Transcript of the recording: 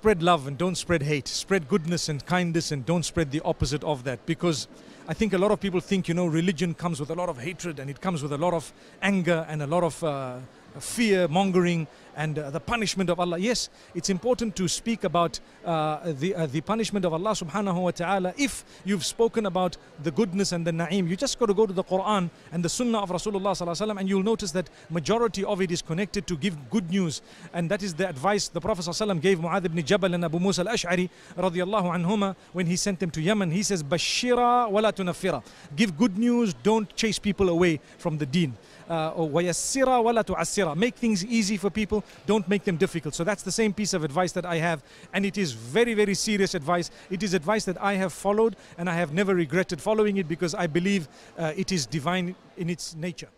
spread love and don't spread hate. Spread goodness and kindness and don't spread the opposite of that. Because I think a lot of people think, you know, religion comes with a lot of hatred and it comes with a lot of anger and a lot of uh, fear mongering and uh, the punishment of Allah. Yes, it's important to speak about uh, the, uh, the punishment of Allah subhanahu wa ta'ala. If you've spoken about the goodness and the na'im, you just got to go to the Quran and the sunnah of Rasulullah sallallahu alaihi wasallam and you'll notice that majority of it is connected to give good news. And that is the advice the Prophet sallallahu alaihi wasallam gave Mu'adh ibn Jabal and Abu Musa al-Ash'ari radiallahu anhuma when he sent them to Yemen. He says, Bashira wala tunafira. Give good news, don't chase people away from the deen. Uh, وَيَسِّرَ وَلَا تُعَسِّرَ Make things easy for people, don't make them difficult. So that's the same piece of advice that I have and it is very, very serious advice. It is advice that I have followed and I have never regretted following it because I believe uh, it is divine in its nature.